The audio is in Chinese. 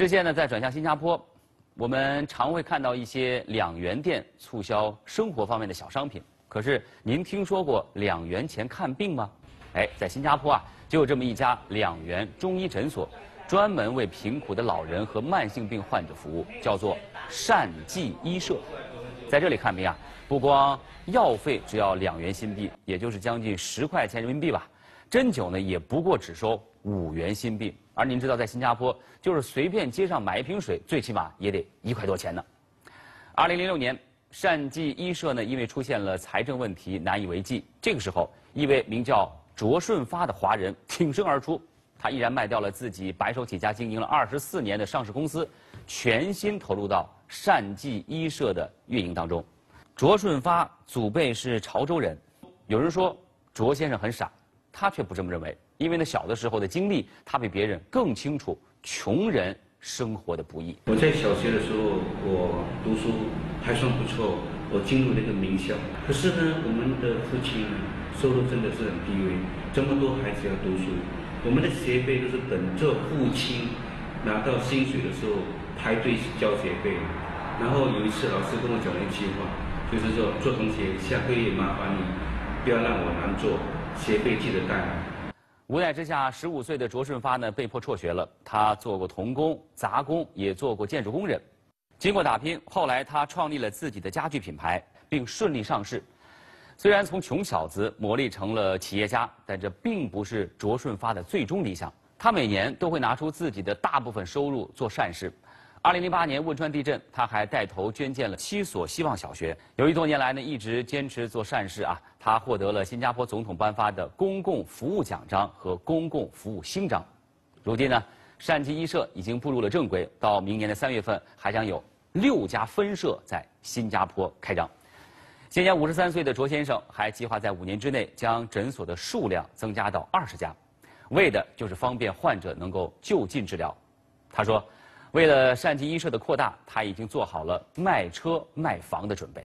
视线呢再转向新加坡，我们常会看到一些两元店促销生活方面的小商品。可是您听说过两元钱看病吗？哎，在新加坡啊，就有这么一家两元中医诊所，专门为贫苦的老人和慢性病患者服务，叫做善济医社。在这里看病啊，不光药费只要两元新币，也就是将近十块钱人民币吧，针灸呢也不过只收五元新币。而您知道，在新加坡，就是随便街上买一瓶水，最起码也得一块多钱呢。二零零六年，善济医社呢，因为出现了财政问题，难以为继。这个时候，一位名叫卓顺发的华人挺身而出，他毅然卖掉了自己白手起家经营了二十四年的上市公司，全心投入到善济医社的运营当中。卓顺发祖辈是潮州人，有人说卓先生很傻，他却不这么认为。因为呢，小的时候的经历，他比别人更清楚穷人生活的不易。我在小学的时候，我读书还算不错，我进入了一个名校。可是呢，我们的父亲收入真的是很低微，这么多孩子要读书，我们的学费都是等着父亲拿到薪水的时候排队交学费。然后有一次，老师跟我讲了一句话，就是说，做同学下个月麻烦你不要让我难做，学费记得带来。无奈之下，十五岁的卓顺发呢被迫辍学了。他做过童工、杂工，也做过建筑工人。经过打拼，后来他创立了自己的家具品牌，并顺利上市。虽然从穷小子磨砺成了企业家，但这并不是卓顺发的最终理想。他每年都会拿出自己的大部分收入做善事。二零零八年汶川地震，他还带头捐建了七所希望小学。由于多年来呢一直坚持做善事啊，他获得了新加坡总统颁发的公共服务奖章和公共服务勋章。如今呢，善济医社已经步入了正轨，到明年的三月份还将有六家分社在新加坡开张。今年五十三岁的卓先生还计划在五年之内将诊所的数量增加到二十家，为的就是方便患者能够就近治疗。他说。为了善济医社的扩大，他已经做好了卖车卖房的准备。